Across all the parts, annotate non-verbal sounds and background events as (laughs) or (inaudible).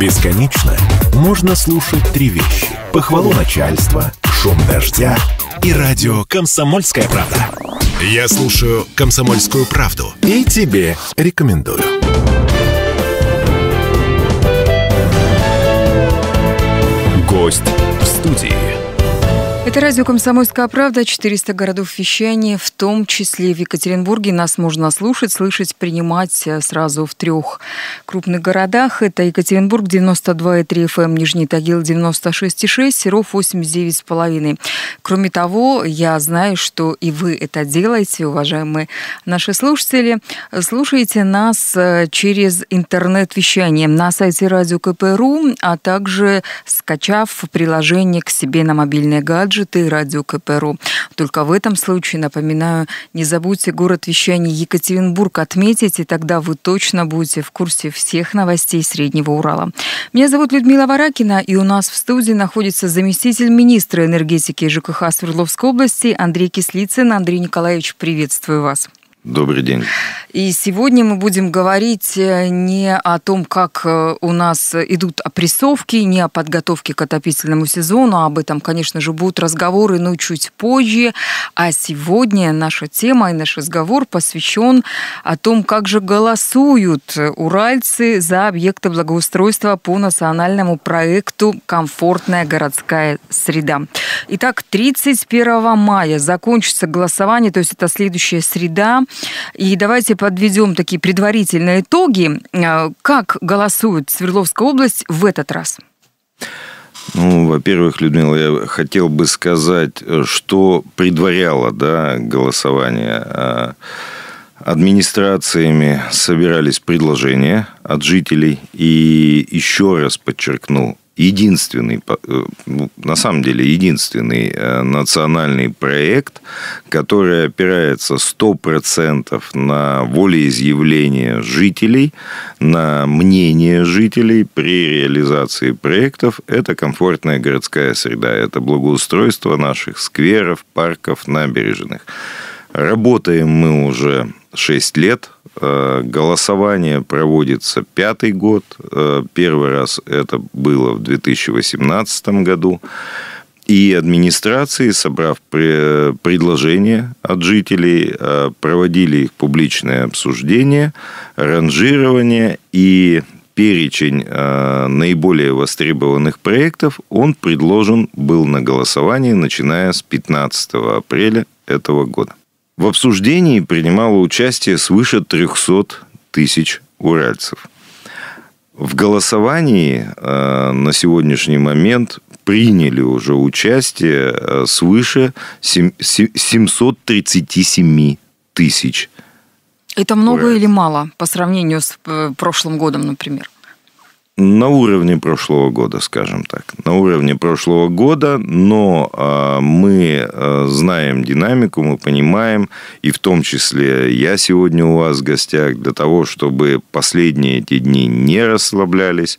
Бесконечно можно слушать три вещи. Похвалу начальства, шум дождя и радио «Комсомольская правда». Я слушаю «Комсомольскую правду» и тебе рекомендую. Гость в студии. Это радио «Комсомольская правда», 400 городов вещания, в том числе в Екатеринбурге. Нас можно слушать, слышать, принимать э, сразу в трех крупных городах. Это Екатеринбург 92,3 FM, эм, Нижний Тагил 96,6, Серов 89,5. Кроме того, я знаю, что и вы это делаете, уважаемые наши слушатели. Слушайте нас э, через интернет-вещание на сайте радио КПРУ, а также скачав приложение к себе на мобильный гаджет гаджеты и радио КПРУ. Только в этом случае, напоминаю, не забудьте город вещания Екатеринбург отметить, и тогда вы точно будете в курсе всех новостей Среднего Урала. Меня зовут Людмила Варакина, и у нас в студии находится заместитель министра энергетики ЖКХ Свердловской области Андрей Кислицын. Андрей Николаевич, приветствую вас. Добрый день. И сегодня мы будем говорить э, не о том, как э, у нас идут опрессовки, не о подготовке к отопительному сезону. Об этом, конечно же, будут разговоры, но чуть позже. А сегодня наша тема и наш разговор посвящен о том, как же голосуют уральцы за объекты благоустройства по национальному проекту «Комфортная городская среда». Итак, 31 мая закончится голосование, то есть это следующая среда. И давайте подведем такие предварительные итоги. Э, как голосует Свердловская область в этот раз? Ну, во-первых, Людмила, я хотел бы сказать, что предваряло да, голосование. А, администрациями собирались предложения от жителей. И еще раз подчеркну, единственный, э, ну, на самом деле единственный э, национальный проект, который опирается 100% на волеизъявление жителей, на мнение жителей при реализации проектов. Это комфортная городская среда, это благоустройство наших скверов, парков, набережных. Работаем мы уже 6 лет. Э, голосование проводится пятый год. Э, первый раз это было в 2018 году. И администрации, собрав предложения от жителей, э, проводили их публичное обсуждение, ранжирование и перечень наиболее востребованных проектов, он предложен был на голосование, начиная с 15 апреля этого года. В обсуждении принимало участие свыше 300 тысяч уральцев. В голосовании э, на сегодняшний момент приняли уже участие э, свыше 737 тысяч. Это много уральцев. или мало по сравнению с э, прошлым годом, например? На уровне прошлого года, скажем так. На уровне прошлого года, но а, мы а, знаем динамику, мы понимаем, и в том числе я сегодня у вас в гостях для того, чтобы последние эти дни не расслаблялись,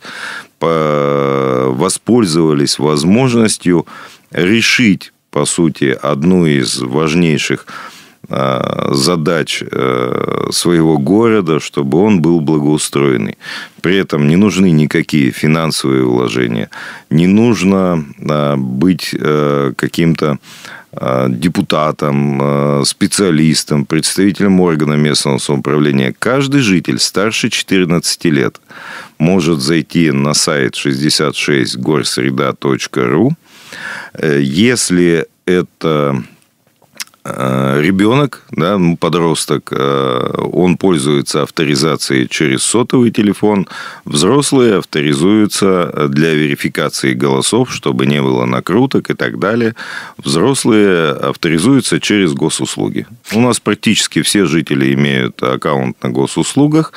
воспользовались возможностью решить, по сути, одну из важнейших Э, задач э, своего города, чтобы он был благоустроенный. При этом не нужны никакие финансовые вложения, не нужно э, быть каким-то депутатом, специалистом, представителем органа местного самоуправления. Каждый житель старше 14 лет может зайти на сайт 66горсреда.ру. Если это Э, ребенок, да, подросток, э, он пользуется авторизацией через сотовый телефон, взрослые авторизуются для верификации голосов, чтобы не было накруток и так далее. Взрослые авторизуются через госуслуги. У нас практически все жители имеют аккаунт на госуслугах.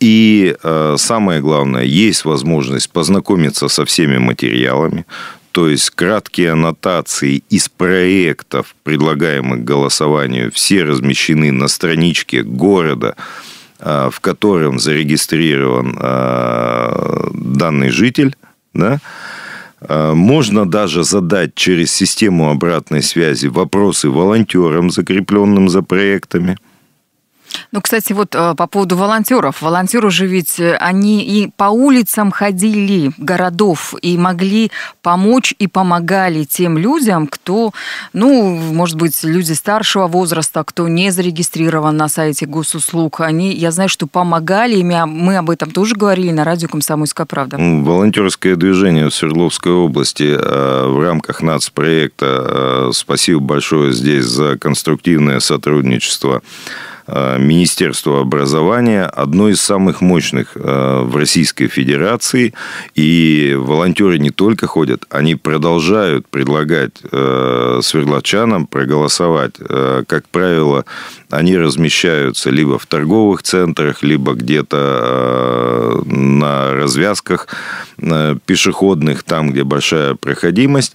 И э, самое главное, есть возможность познакомиться со всеми материалами то есть краткие аннотации из проектов, предлагаемых голосованию, все размещены на страничке города, а, в котором зарегистрирован а, данный житель. Да? А, можно даже задать через систему обратной связи вопросы волонтерам, закрепленным за проектами – Ну, кстати, вот э, по поводу волонтеров. Волонтеры же ведь, э, они и по улицам ходили городов и могли помочь и помогали тем людям, кто, ну, может быть, люди старшего возраста, кто не зарегистрирован на сайте госуслуг. Они, я знаю, что помогали, и мы об этом тоже говорили на радио «Комсомольская правда». Волонтерское движение в Свердловской области э, в рамках нацпроекта «Спасибо большое здесь за конструктивное сотрудничество» Министерство образования одно из самых мощных э, в Российской Федерации. И волонтеры не только ходят, они продолжают предлагать э, свердловчанам проголосовать. Как правило, они размещаются либо в торговых центрах, либо где-то на развязках пешеходных, там, где большая проходимость.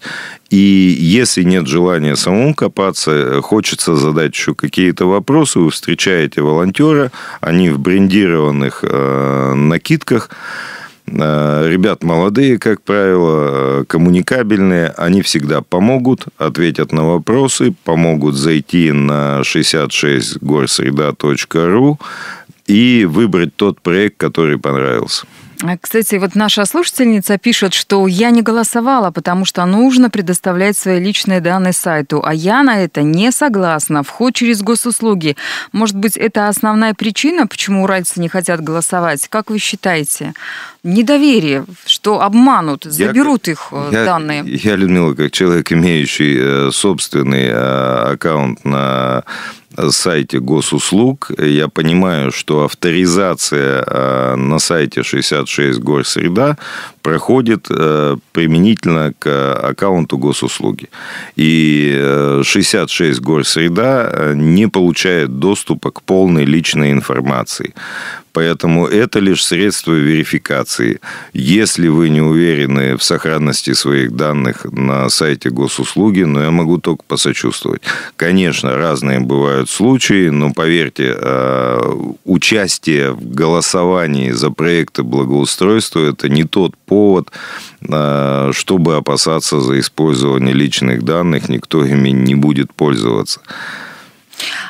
И если нет желания самому копаться, хочется задать еще какие-то вопросы, вы встречаете волонтера, они в брендированных э, накидках, э, Ребят молодые, как правило, коммуникабельные, они всегда помогут, ответят на вопросы, помогут зайти на 66горсреда.ру и выбрать тот проект, который понравился. А, кстати, вот наша слушательница пишет, что я не голосовала, потому что нужно предоставлять свои личные данные сайту, а я на это не согласна. Вход через госуслуги. Может быть, это основная причина, почему уральцы не хотят голосовать? Как вы считаете? Недоверие, что обманут, заберут я, их э, я, данные. Я, Людмила, как человек, имеющий э, собственный э, аккаунт на сайте госуслуг. Я понимаю, что авторизация э, на сайте 66 Горсреда проходит э, применительно к аккаунту госуслуги. И 66 э, Горсреда не получает доступа к полной личной информации. Поэтому это лишь средство верификации. Если вы не уверены в сохранности своих данных на сайте госуслуги, но я могу только посочувствовать. Конечно, разные бывают случаи, но поверьте, э, участие в голосовании за проекты благоустройства – это не тот повод, э, чтобы опасаться за использование личных данных, никто ими не будет пользоваться.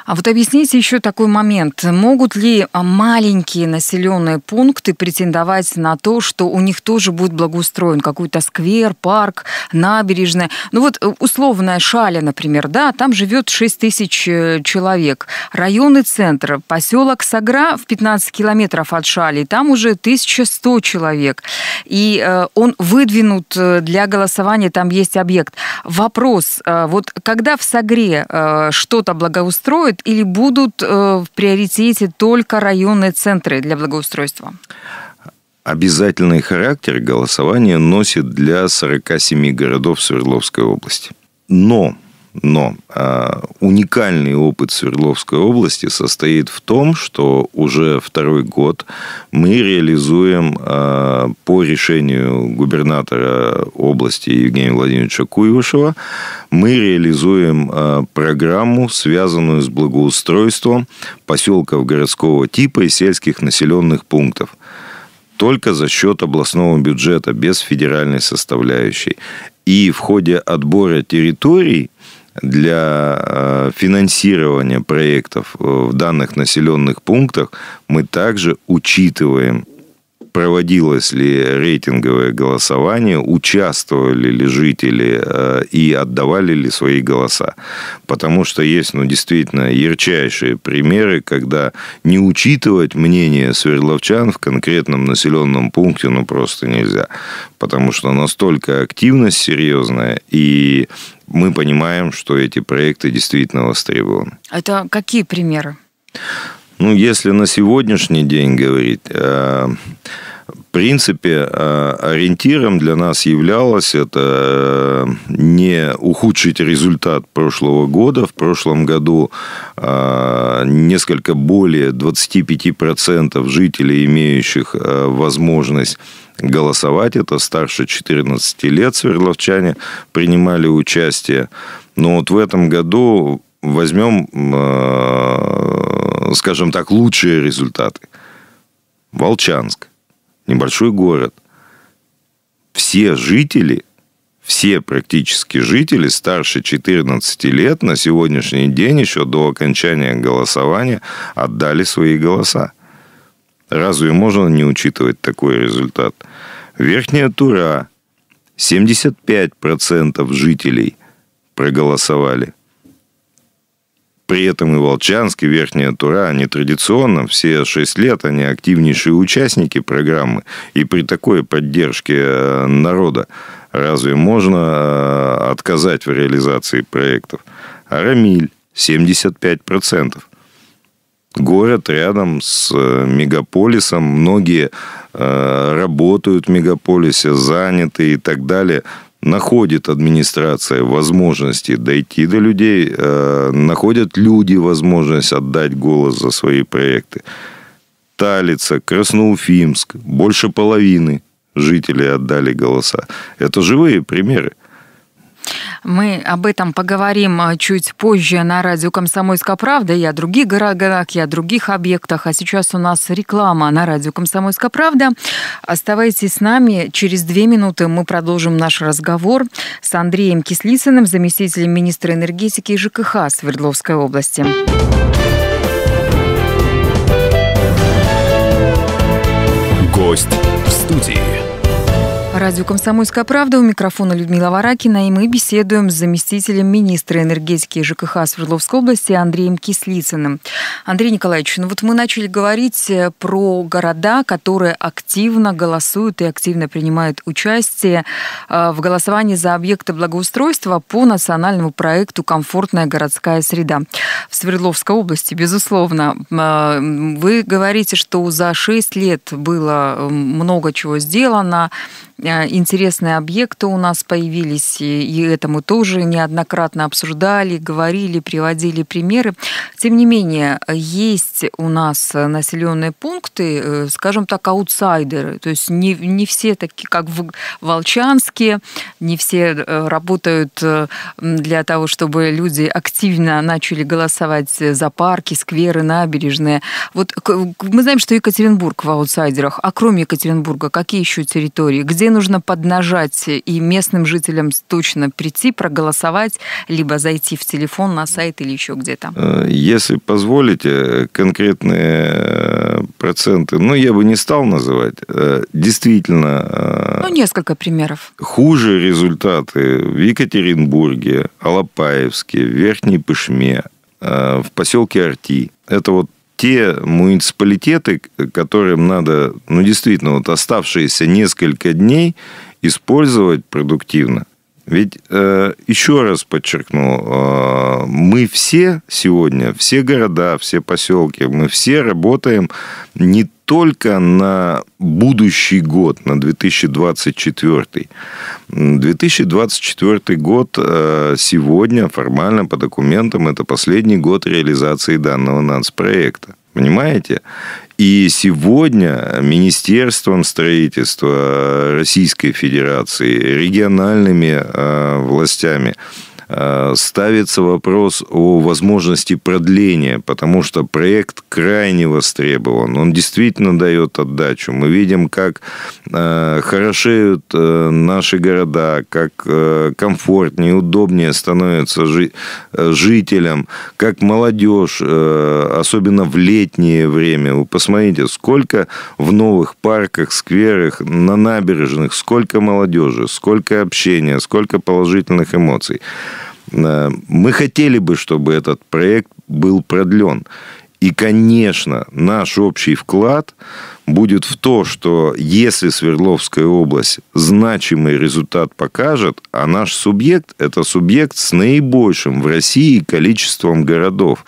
А вот объясните еще такой момент. Могут ли а, маленькие населенные пункты претендовать на то, что у них тоже будет благоустроен какой-то сквер, парк, набережная? Ну вот э, условная Шаля, например, да, там живет 6 тысяч э, человек. Районный центр, поселок Сагра в 15 километров от Шали, там уже 1100 человек. И э, он выдвинут для голосования, там есть объект. Вопрос, вот когда в Сагре что-то благоустроят, будет или будут э, в приоритете только районные центры для благоустройства? Обязательный характер голосования носит для 47 городов Свердловской области. Но но э, уникальный опыт Свердловской области состоит в том, что уже второй год мы реализуем э, по решению губернатора области Евгения Владимировича Куйвышева, мы реализуем э, программу, связанную с благоустройством поселков городского типа и сельских населенных пунктов только за счет областного бюджета, без федеральной составляющей. И в ходе отбора территорий для э, финансирования проектов в данных населенных пунктах мы также учитываем проводилось ли рейтинговое голосование, участвовали ли жители э, и отдавали ли свои голоса. Потому что есть ну, действительно ярчайшие примеры, когда не учитывать мнение свердловчан в конкретном населенном пункте ну, просто нельзя. Потому что настолько активность серьезная, и мы понимаем, что эти проекты действительно востребованы. Это какие примеры? Ну, если на сегодняшний день говорить, э, в принципе, э, ориентиром для нас являлось это э, не ухудшить результат прошлого года. В прошлом году несколько более 25% жителей, имеющих возможность голосовать, это старше 14 лет свердловчане, принимали участие. Но вот в этом году возьмем скажем так, лучшие результаты. Волчанск, небольшой город. Все жители все практически жители старше 14 лет на сегодняшний день еще до окончания голосования отдали свои голоса. Разве можно не учитывать такой результат? Верхняя Тура 75% жителей проголосовали. При этом и Волчанск, и Верхняя Тура, они традиционно, все 6 лет, они активнейшие участники программы. И при такой поддержке э, народа разве можно э, отказать в реализации проектов? Арамиль 75%. Город рядом с э, мегаполисом, многие работают в мегаполисе, заняты и так далее – находит администрация возможности дойти до людей, э, находят люди возможность отдать голос за свои проекты. Талица, Красноуфимск, больше половины жителей отдали голоса. Это живые примеры. Мы об этом поговорим а, чуть позже на радио «Комсомольская правда» и о других городах, и о других объектах. А сейчас у нас реклама на радио «Комсомольская правда». Оставайтесь с нами. Через две минуты мы продолжим наш разговор с Андреем Кислицыным, заместителем министра энергетики и ЖКХ Свердловской области. Гость в студии. Радио «Комсомольская правда». У микрофона Людмила Варакина. И мы беседуем с заместителем министра энергетики ЖКХ Свердловской области Андреем Кислицыным. Андрей Николаевич, ну вот мы начали говорить э, про города, которые активно голосуют и активно принимают участие э, в голосовании за объекты благоустройства по национальному проекту «Комфортная городская среда». В Свердловской области, безусловно, э, вы говорите, что за 6 лет было много чего сделано, интересные объекты у нас появились, и это мы тоже неоднократно обсуждали, говорили, приводили примеры. Тем не менее, есть у нас населенные пункты, э, скажем так, аутсайдеры, то есть не, не все такие, как в Волчанске, не все э, работают для того, чтобы люди активно начали голосовать за парки, скверы, набережные. Вот мы знаем, что Екатеринбург в аутсайдерах, а кроме Екатеринбурга, какие еще территории, где где нужно поднажать и местным жителям точно прийти, проголосовать, либо зайти в телефон на сайт или еще где-то? Э, если позволите, конкретные э, проценты, ну, я бы не стал называть. Э, действительно... Ну, несколько примеров. Хуже результаты в Екатеринбурге, Алапаевске, Верхней Пышме, в поселке Арти. Это вот те муниципалитеты, которым надо, ну, действительно, вот оставшиеся несколько дней использовать продуктивно. Ведь э, еще раз подчеркну, э, мы все сегодня, все города, все поселки, мы все работаем не только на будущий год, на 2024. 2024 год э, сегодня формально по документам это последний год реализации данного нацпроекта. Понимаете? И сегодня Министерством строительства Российской Федерации, региональными э, властями ставится вопрос о возможности продления, потому что проект крайне востребован. Он действительно дает отдачу. Мы видим, как э, хорошеют э, наши города, как комфортнее, удобнее становится жителям, как молодежь, особенно в летнее время. Вы посмотрите, сколько в новых парках, скверах, на набережных, сколько молодежи, сколько общения, сколько положительных эмоций. Э, мы хотели бы, чтобы этот проект был продлен. И, конечно, наш общий вклад будет в то, что если Свердловская область значимый результат покажет, а наш субъект – это субъект с наибольшим в России количеством городов.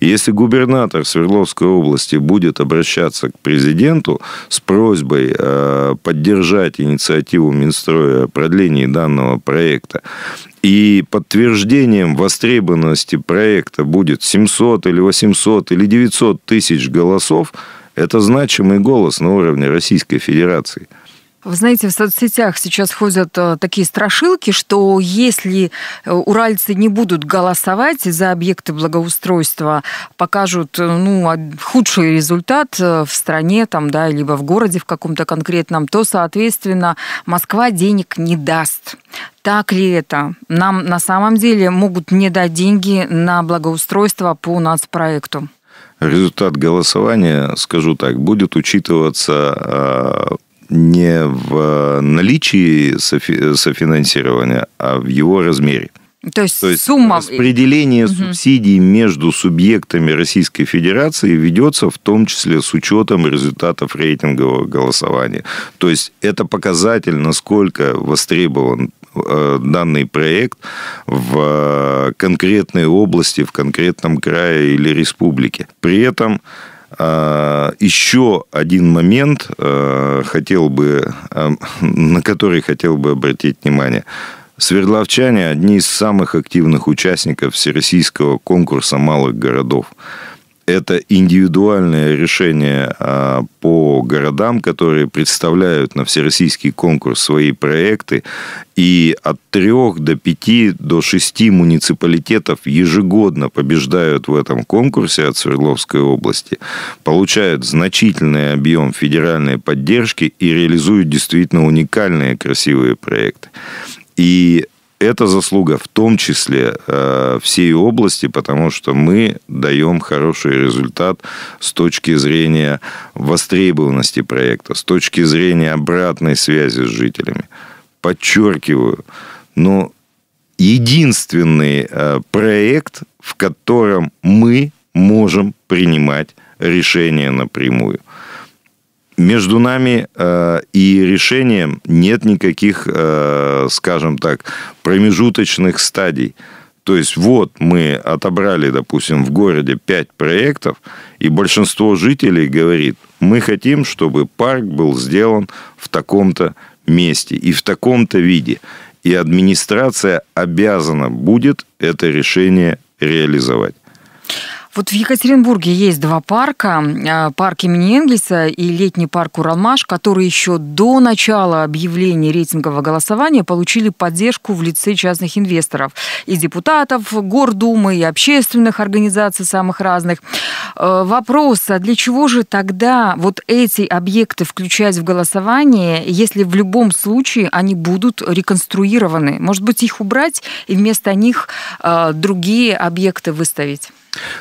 Если губернатор Свердловской области будет обращаться к президенту с просьбой э, поддержать инициативу Минстроя о продлении данного проекта, и подтверждением востребованности проекта будет 700 или 800 или 900 тысяч голосов, это значимый голос на уровне Российской Федерации. Вы знаете, в соцсетях сейчас ходят э, такие страшилки, что если э, уральцы не будут голосовать за объекты благоустройства, покажут э, ну, худший результат в стране там, да, либо в городе в каком-то конкретном, то, соответственно, Москва денег не даст. Так ли это? Нам на самом деле могут не дать деньги на благоустройство по нацпроекту. Результат голосования, скажу так, будет учитываться не в наличии софи- софинансирования, а в его размере. То есть, То есть сумма... распределение угу. субсидий между субъектами Российской Федерации ведется в том числе с учетом результатов рейтингового голосования. То есть это показатель, насколько востребован э, данный проект в конкретной области, в конкретном крае или республике. При этом а, еще один момент хотел бы, на который хотел бы обратить внимание. Свердловчане – одни из самых активных участников Всероссийского конкурса малых городов это индивидуальное решение а, по городам, которые представляют на всероссийский конкурс свои проекты. И от трех до пяти до шести муниципалитетов ежегодно побеждают в этом конкурсе от Свердловской области, получают значительный объем федеральной поддержки и реализуют действительно уникальные красивые проекты. И это заслуга в том числе э, всей области, потому что мы даем хороший результат с точки зрения востребованности проекта, с точки зрения обратной связи с жителями. Подчеркиваю, но единственный э, проект, в котором мы можем принимать решения напрямую между нами э, и решением нет никаких, э, скажем так, промежуточных стадий. То есть вот мы отобрали, допустим, в городе пять проектов, и большинство жителей говорит, мы хотим, чтобы парк был сделан в таком-то месте и в таком-то виде. И администрация обязана будет это решение реализовать. Вот в Екатеринбурге есть два парка. А, парк имени Энгельса и летний парк Уралмаш, которые еще до начала объявления рейтингового голосования получили поддержку в лице частных инвесторов. И депутатов Гордумы, и общественных организаций самых разных. Э, вопрос, а для чего же тогда вот эти объекты включать в голосование, если в любом случае они будут реконструированы? Может быть, их убрать и вместо них э, другие объекты выставить?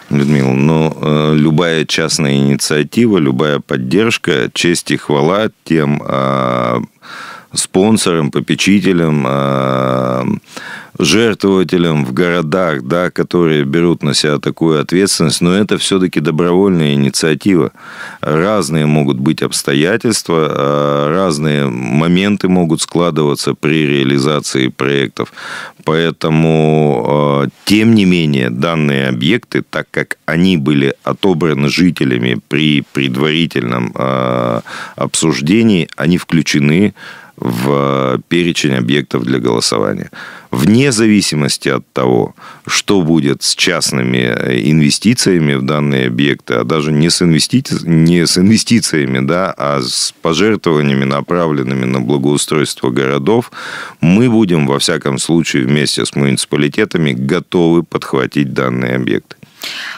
Людмила, но ну, э, любая частная инициатива, любая поддержка, честь и хвала тем э, спонсорам, попечителям, э, жертвователям в городах, да, которые берут на себя такую ответственность, но это все-таки добровольная инициатива. Разные могут быть обстоятельства, а, разные моменты могут складываться при реализации проектов. Поэтому, а, тем не менее, данные объекты, так как они были отобраны жителями при предварительном а, обсуждении, они включены в перечень объектов для голосования. Вне зависимости от того, что будет с частными э, инвестициями в данные объекты, а даже не с, инвести... не с инвестициями, да, а с пожертвованиями, направленными на благоустройство городов, мы будем, во всяком случае, вместе с муниципалитетами готовы подхватить данные объекты.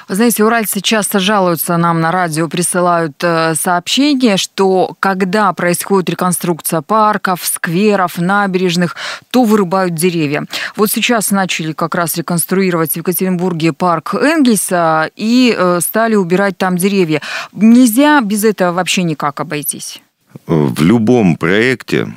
Знаете, уральцы часто жалуются нам на радио, присылают э, сообщения, что когда происходит реконструкция парков, скверов, набережных, то вырубают деревья. Вот сейчас начали как раз реконструировать в Екатеринбурге парк Энгельса и э, стали убирать там деревья. Нельзя без этого вообще никак обойтись. В любом проекте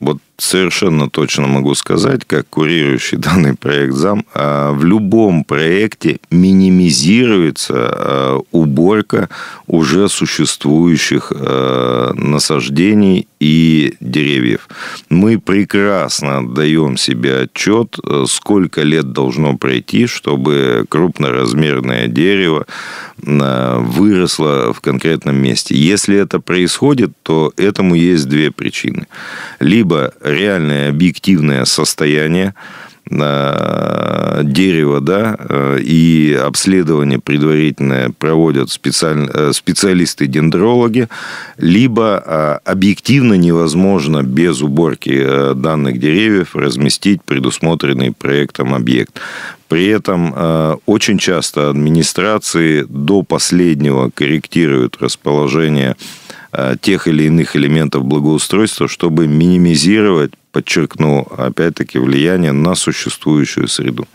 вот совершенно точно могу сказать, как курирующий (laughs) данный проект зам, а, в любом проекте минимизируется а, уборка уже существующих а, насаждений и деревьев. Мы прекрасно даем себе отчет, сколько лет должно пройти, чтобы крупноразмерное дерево выросло в конкретном месте. Если это происходит, то этому есть две причины. Либо реальное объективное состояние э, дерева, да, э, и обследование предварительное проводят специаль, специалисты-дендрологи, либо объективно невозможно без уборки данных деревьев разместить предусмотренный проектом объект. При этом очень часто администрации до последнего корректируют расположение Э, тех или иных элементов благоустройства, чтобы минимизировать, подчеркну, опять-таки, влияние на существующую среду.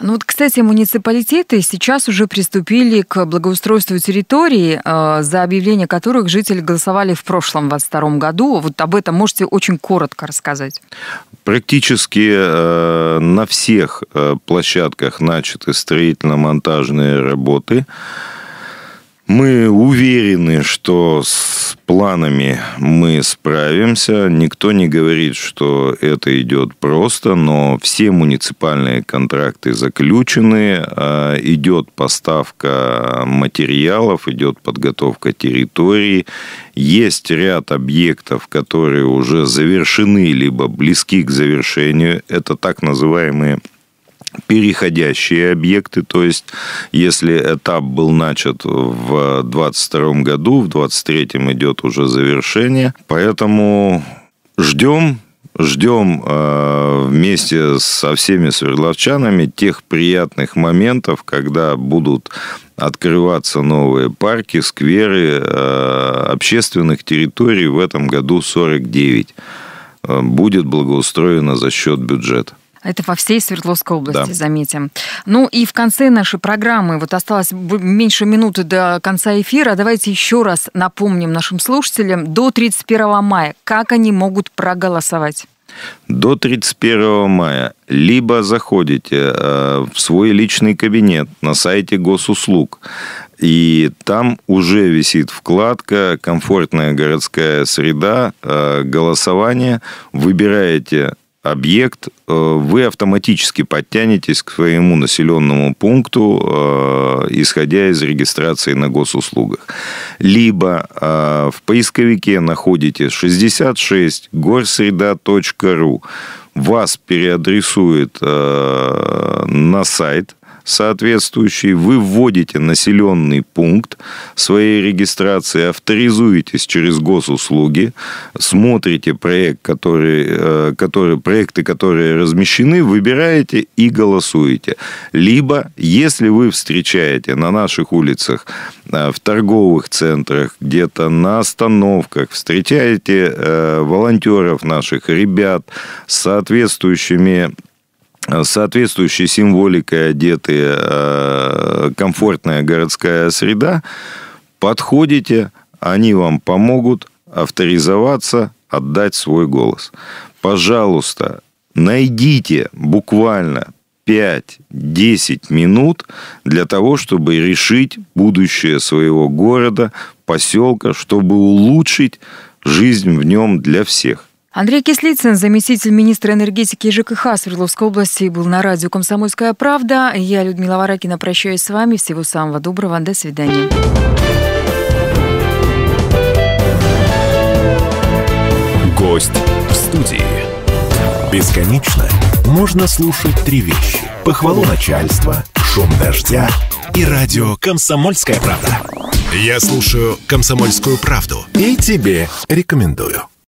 Ну вот, кстати, муниципалитеты сейчас уже приступили к благоустройству территории, э, за объявление которых жители голосовали в прошлом 22 году. Вот об этом можете очень коротко рассказать. Практически э, на всех площадках начаты строительно-монтажные работы. Мы уверены, что с планами мы справимся. Никто не говорит, что это идет просто, но все муниципальные контракты заключены, а, идет поставка материалов, идет подготовка территории. Есть ряд объектов, которые уже завершены, либо близки к завершению. Это так называемые переходящие объекты, то есть если этап был начат в 22 году, в 23 идет уже завершение, поэтому ждем ждем э, вместе со всеми свердловчанами тех приятных моментов, когда будут открываться новые парки, скверы, э, общественных территорий. В этом году 49 э, будет благоустроено за счет бюджета. Это во всей Свердловской области, да. заметим. Ну и в конце нашей программы, вот осталось меньше минуты до конца эфира, давайте еще раз напомним нашим слушателям до 31 мая, как они могут проголосовать. До 31 мая либо заходите э, в свой личный кабинет на сайте госуслуг, и там уже висит вкладка «Комфортная городская среда», э, голосование. Выбираете объект, э, вы автоматически подтянетесь к своему населенному пункту, э, исходя из регистрации на госуслугах. Либо э, в поисковике находите 66 горсреда.ру, вас переадресует на сайт соответствующий, вы вводите населенный пункт своей регистрации, авторизуетесь через госуслуги, смотрите проект, который, э, который, проекты, которые размещены, выбираете и голосуете. Либо, если вы встречаете на наших улицах, э, в торговых центрах, где-то на остановках, встречаете э, волонтеров наших, ребят с соответствующими соответствующей символикой одетые, э, комфортная городская среда, подходите, они вам помогут авторизоваться, отдать свой голос. Пожалуйста, найдите буквально 5-10 минут для того, чтобы решить будущее своего города, поселка, чтобы улучшить жизнь в нем для всех. Андрей Кислицын, заместитель министра энергетики и ЖКХ Свердловской области, был на радио «Комсомольская правда». Я, Людмила Варакина, прощаюсь с вами. Всего самого доброго. До свидания. Гость в студии. Бесконечно можно слушать три вещи. Похвалу начальства, шум дождя и радио «Комсомольская правда». Я слушаю «Комсомольскую правду» и тебе рекомендую.